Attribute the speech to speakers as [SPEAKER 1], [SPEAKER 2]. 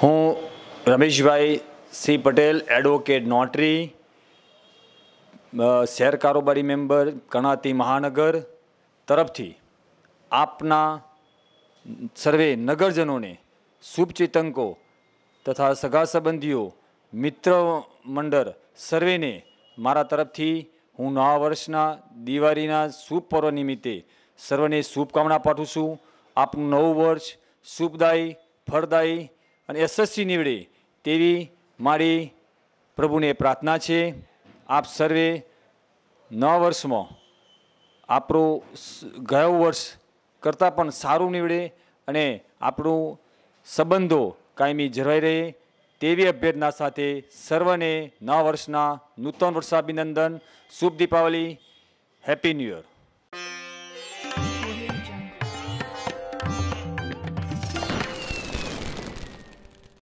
[SPEAKER 1] હું Rameshbhai C Patel advocate notary શહેર કારોબારી મેમ્બર કણાતી મહાનગર તરફથી આપના સર્વે નગરજનોને શુભચેતંકો તથા સગા સંબંધીઓ મિત્ર મંડળ સર્વેને મારા તરફથી હું નવા વર્ષના દિવાળીના શુભ પર્વ નિમિત્તે સર્વને શુભકામના પાઠવું છું. આપનું નવું વર્ષ શુભદાયી, ફળદાયી અને યશસ્વી નીવડે તેવી મારી પ્રભુને પ્રાર્થના છે. આપ સર્વે નવા વર્ષમાં આપણું ગયું વર્ષ કરતાં પણ સારું નીવડે અને આપણું સંબંધો કાયમી જળવાઈ રહે. તેવી અભ્યર્થના સાથે સર્વને નવા વર્ષના નૂતન વર્ષાભિનંદન. શુભ દીપાવલી. Happy new year